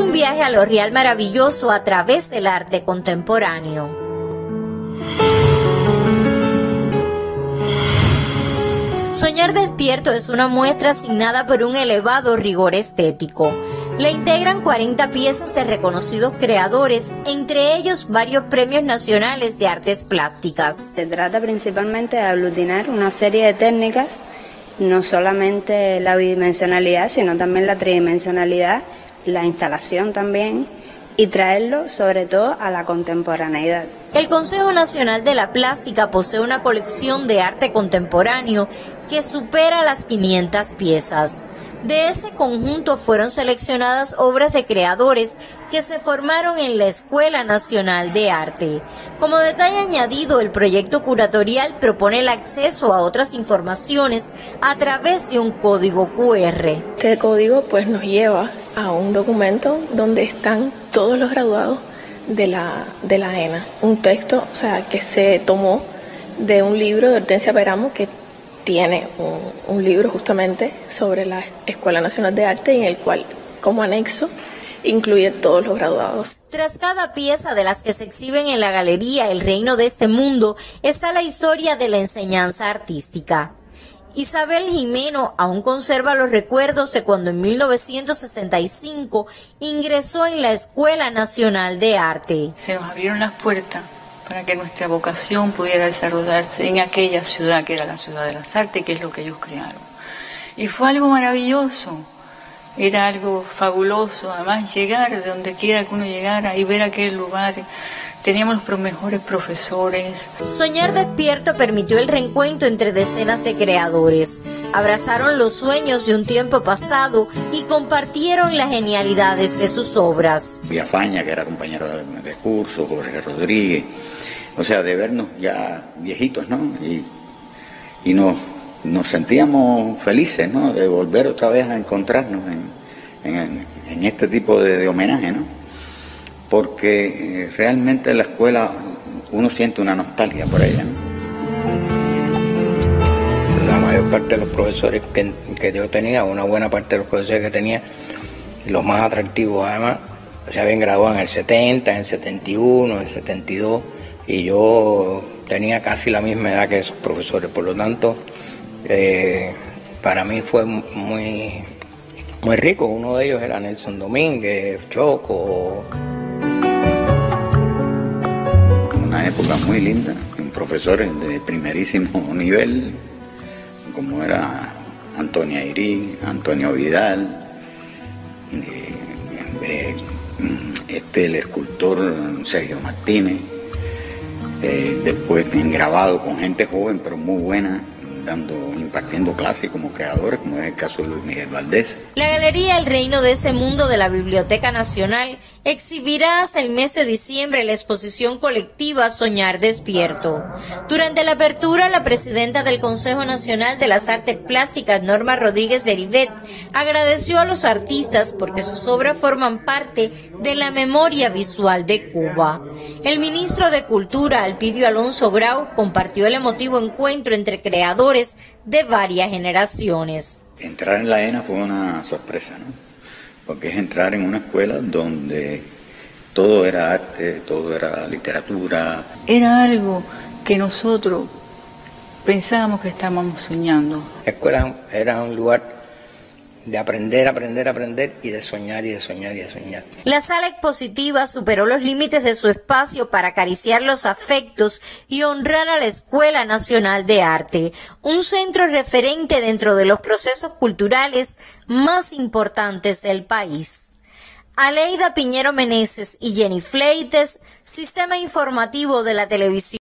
Un viaje a lo real maravilloso a través del arte contemporáneo. Soñar despierto es una muestra asignada por un elevado rigor estético. Le integran 40 piezas de reconocidos creadores, entre ellos varios premios nacionales de artes plásticas. Se trata principalmente de aglutinar una serie de técnicas, no solamente la bidimensionalidad, sino también la tridimensionalidad, la instalación también, y traerlo sobre todo a la contemporaneidad. El Consejo Nacional de la Plástica posee una colección de arte contemporáneo que supera las 500 piezas. De ese conjunto fueron seleccionadas obras de creadores que se formaron en la Escuela Nacional de Arte. Como detalle añadido, el proyecto curatorial propone el acceso a otras informaciones a través de un código QR. Este código pues nos lleva a un documento donde están todos los graduados de la, de la ENA. Un texto, o sea, que se tomó de un libro de Hortensia Peramo que tiene un, libro justamente sobre la Escuela Nacional de Arte en el cual, como anexo, incluye todos los graduados. Tras cada pieza de las que se exhiben en la galería El Reino de este Mundo está la historia de la enseñanza artística. Isabel Jimeno aún conserva los recuerdos de cuando en 1965 ingresó en la Escuela Nacional de Arte. Se nos abrieron las puertas para que nuestra vocación pudiera desarrollarse en aquella ciudad que era la ciudad de las artes, que es lo que ellos crearon. Y fue algo maravilloso, era algo fabuloso, además llegar de donde quiera que uno llegara y ver aquel lugar. Teníamos los mejores profesores. Soñar despierto permitió el reencuentro entre decenas de creadores. Abrazaron los sueños de un tiempo pasado y compartieron las genialidades de sus obras. Villafaña, que era compañero de curso, Jorge Rodríguez, o sea, de vernos ya viejitos, ¿no? Y, y nos, nos sentíamos felices, ¿no? De volver otra vez a encontrarnos en, en, este tipo de, homenaje, ¿no? Porque eh, realmente en la escuela uno siente una nostalgia por ella, La mayor parte de los profesores que, que yo tenía, una buena parte de los profesores que tenía, los más atractivos además, se habían graduado en el 70, en el 71, en el 72 y yo tenía casi la misma edad que esos profesores, por lo tanto, eh, para mí fue muy, muy rico. Uno de ellos era Nelson Domínguez, Choco. Época muy linda, con profesores de primerísimo nivel, como era Antonia Irí, Antonio Vidal, eh, eh, este, el escultor Sergio Martínez eh, después en grabado con gente joven pero muy buena, dando, impartiendo clases como creadores, como es el caso de Luis Miguel Valdés. La Galería El Reino de este Mundo de la Biblioteca Nacional exhibirá hasta el mes de diciembre la exposición colectiva Soñar Despierto. Durante la apertura, la presidenta del Consejo Nacional de las Artes Plásticas, Norma Rodríguez de Rivet, agradeció a los artistas porque sus obras forman parte de la memoria visual de Cuba. El ministro de Cultura, Alpidio Alonso Grau, compartió el emotivo encuentro entre creadores de varias generaciones. Entrar en la ENA fue una sorpresa, ¿no? Porque es entrar en una escuela donde todo era arte, todo era literatura. Era algo que nosotros pensábamos que estábamos soñando. La escuela era un lugar de aprender, aprender, aprender y de soñar y de soñar y de soñar. La sala expositiva superó los límites de su espacio para acariciar los afectos y honrar a la Escuela Nacional de Arte, un centro referente dentro de los procesos culturales más importantes del país. Aleida Piñero Meneses y Jenny Fleites, Sistema Informativo de la Televisión.